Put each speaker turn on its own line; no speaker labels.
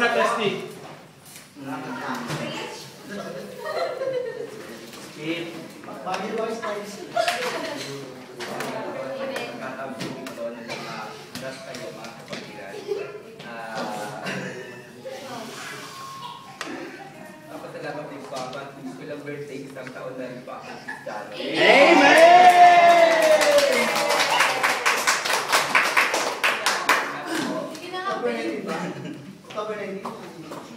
na testing.
Keep.
Bagay wise times.
Kakabugin ko na mga das kayo mga kapatiran. Ah, Dapat talaga din pa ako. Gusto ko lang birthday isang taon na rin pa ako Kristiyano.
Sige
老板，您看。